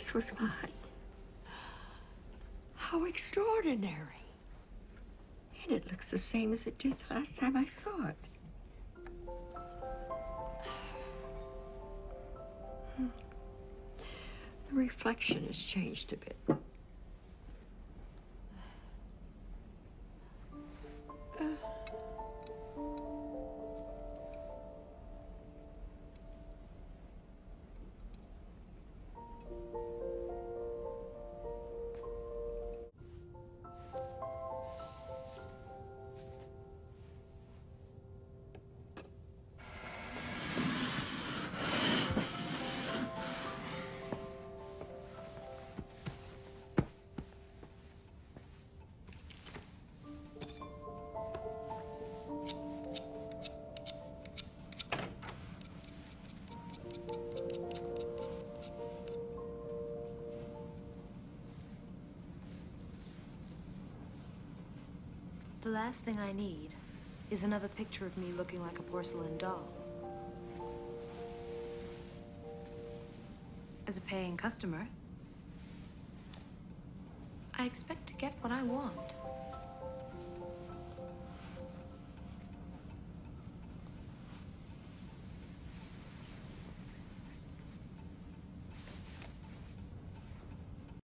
this was mine. How extraordinary. And it looks the same as it did the last time I saw it. Hmm. The reflection has changed a bit. The last thing I need is another picture of me looking like a porcelain doll. As a paying customer, I expect to get what I want.